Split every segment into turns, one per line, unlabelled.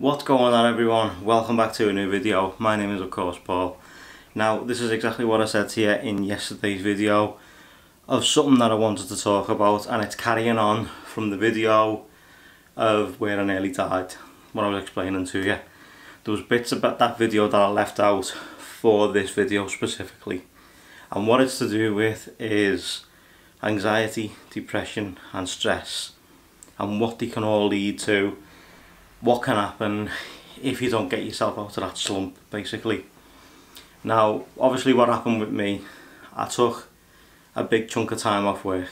What's going on everyone? Welcome back to a new video. My name is of course Paul. Now this is exactly what I said to you in yesterday's video of something that I wanted to talk about and it's carrying on from the video of where I nearly died, what I was explaining to you. There was bits about that video that I left out for this video specifically and what it's to do with is anxiety, depression and stress and what they can all lead to, what can happen if you don't get yourself out of that slump basically. Now obviously what happened with me, I took a big chunk of time off work,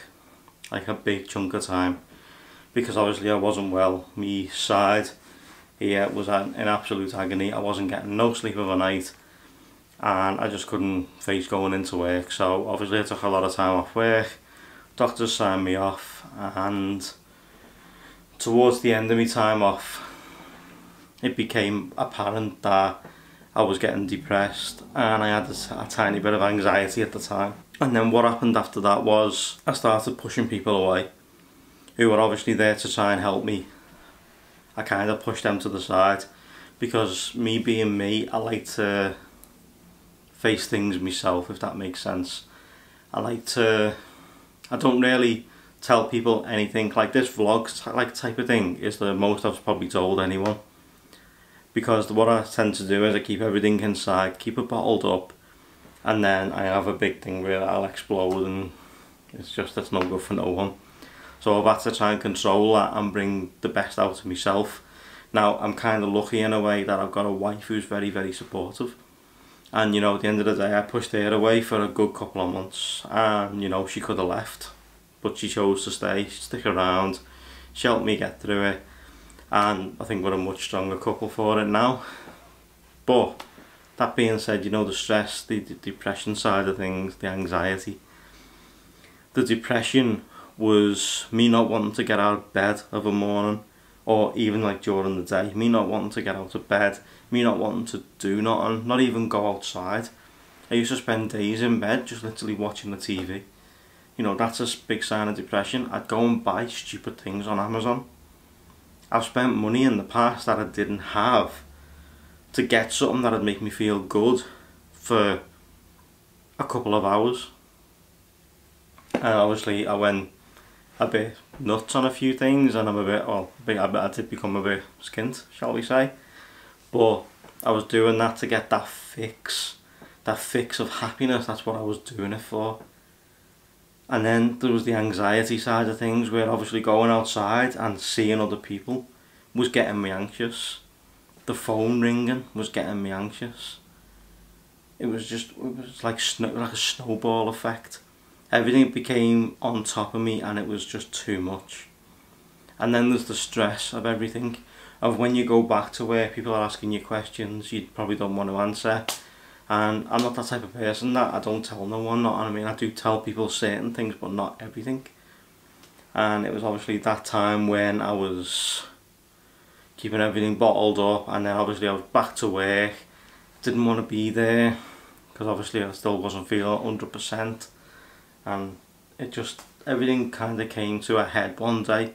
like a big chunk of time, because obviously I wasn't well. Me side here was in absolute agony. I wasn't getting no sleep of a overnight and I just couldn't face going into work. So obviously I took a lot of time off work. Doctors signed me off and towards the end of my time off it became apparent that I was getting depressed and I had a, a tiny bit of anxiety at the time. And then what happened after that was I started pushing people away who were obviously there to try and help me. I kind of pushed them to the side because me being me, I like to face things myself if that makes sense. I like to, I don't really tell people anything like this vlog like type of thing is the most I've probably told anyone because what I tend to do is I keep everything inside, keep it bottled up and then I have a big thing where I'll explode and it's just that's no good for no one. So I've had to try and control that and bring the best out of myself. Now I'm kind of lucky in a way that I've got a wife who's very very supportive. And you know at the end of the day I pushed her away for a good couple of months and you know she could have left but she chose to stay, stick around, she helped me get through it and I think we're a much stronger couple for it now but that being said, you know, the stress, the, depression side of things, the anxiety. The depression was me not wanting to get out of bed of a morning or even like during the day, me not wanting to get out of bed, me not wanting to do nothing, not even go outside. I used to spend days in bed just literally watching the TV. You know, that's a big sign of depression. I'd go and buy stupid things on Amazon. I've spent money in the past that I didn't have to get something that'd make me feel good for a couple of hours. And obviously I went a bit nuts on a few things and I'm a bit, well, I did become a bit skint, shall we say. But I was doing that to get that fix, that fix of happiness, that's what I was doing it for. And then there was the anxiety side of things where obviously going outside and seeing other people was getting me anxious the phone ringing was getting me anxious. It was just, it was like, snow, like a snowball effect. Everything became on top of me and it was just too much. And then there's the stress of everything, of when you go back to where people are asking you questions you probably don't want to answer. And I'm not that type of person that I don't tell no one, not I mean I do tell people certain things but not everything. And it was obviously that time when I was keeping everything bottled up and then obviously I was back to work. Didn't want to be there because obviously I still wasn't feeling 100% and it just everything kind of came to a head one day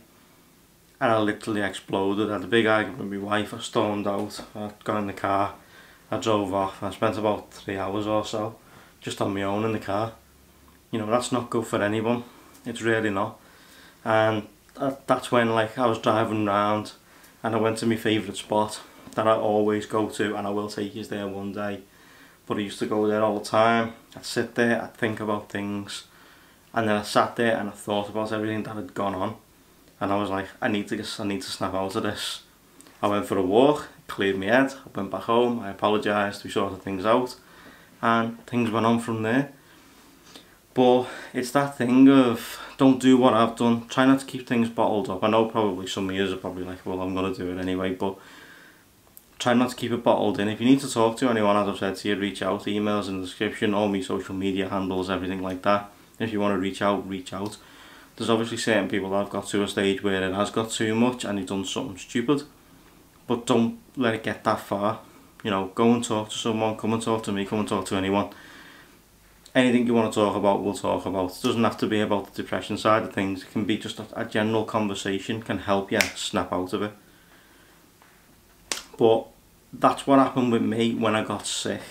and I literally exploded. I had a big argument with my wife I stormed out I got in the car I drove off. I spent about three hours or so just on my own in the car. You know that's not good for anyone. It's really not. And that, that's when like I was driving around and I went to my favourite spot that I always go to and I will take you there one day. But I used to go there all the time. I'd sit there I'd think about things and then I sat there and I thought about everything that had gone on. And I was like I need to I need to snap out of this. I went for a walk cleared my head I went back home I apologised we sorted things out and things went on from there but it's that thing of don't do what I've done. Try not to keep things bottled up. I know probably some of you are probably like, well, I'm going to do it anyway, but try not to keep it bottled in. If you need to talk to anyone, as I've said to you, reach out. Emails in the description, all my social media handles, everything like that. If you want to reach out, reach out. There's obviously certain people that have got to a stage where it has got too much and they've done something stupid. But don't let it get that far. You know, go and talk to someone, come and talk to me, come and talk to anyone anything you want to talk about, we'll talk about. It doesn't have to be about the depression side of things. It can be just a, a general conversation can help you snap out of it. But that's what happened with me when I got sick.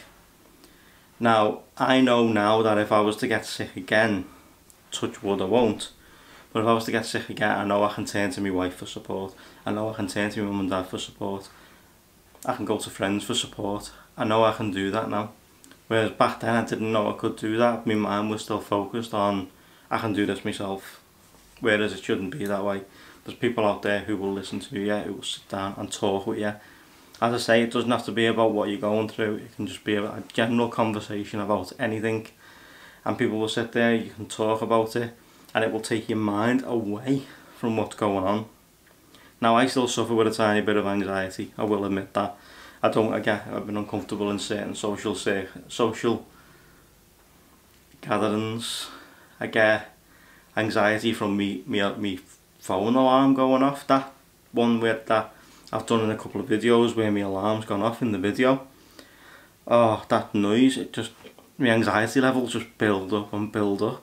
Now, I know now that if I was to get sick again, touch wood I won't, but if I was to get sick again, I know I can turn to my wife for support. I know I can turn to my mum and dad for support. I can go to friends for support. I know I can do that now. Whereas back then I didn't know I could do that. My mind was still focused on, I can do this myself. Whereas it shouldn't be that way. There's people out there who will listen to you, who will sit down and talk with you as I say, it doesn't have to be about what you're going through. It can just be a general conversation about anything. And people will sit there, you can talk about it, and it will take your mind away from what's going on. Now, I still suffer with a tiny bit of anxiety, I will admit that. I don't, I get, I've been uncomfortable in certain social, social gatherings. I get anxiety from me, me, me phone alarm going off. That one with that I've done in a couple of videos where my alarm's gone off in the video. Oh, that noise, it just, my anxiety levels just build up and build up.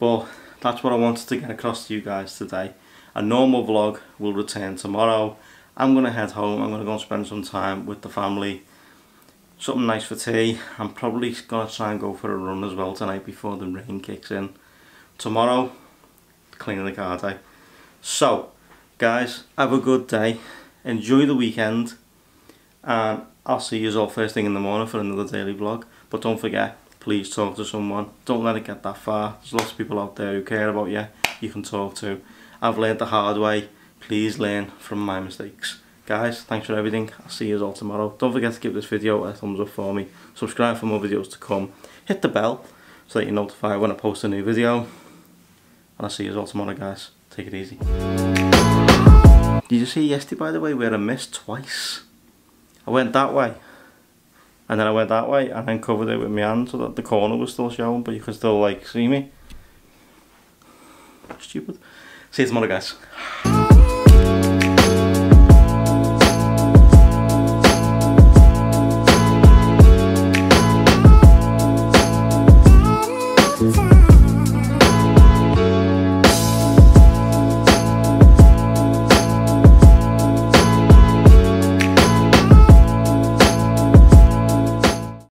But that's what I wanted to get across to you guys today. A normal vlog will return tomorrow. I'm going to head home, I'm going to go and spend some time with the family. Something nice for tea. I'm probably going to try and go for a run as well tonight before the rain kicks in. Tomorrow, cleaning the car day. So, guys have a good day enjoy the weekend and I'll see you all first thing in the morning for another daily vlog but don't forget please talk to someone. Don't let it get that far. There's lots of people out there who care about you you can talk to. I've learned the hard way. Please learn from my mistakes. Guys thanks for everything. I'll see you all tomorrow. Don't forget to give this video a thumbs up for me. Subscribe for more videos to come. Hit the bell so that you're notified when I post a new video. And I'll see you all tomorrow guys. Take it easy. Did you see yesterday, by the way, where I missed twice? I went that way, and then I went that way, and then covered it with my hand so that the corner was still showing, but you could still, like, see me. Stupid. See you tomorrow, guys.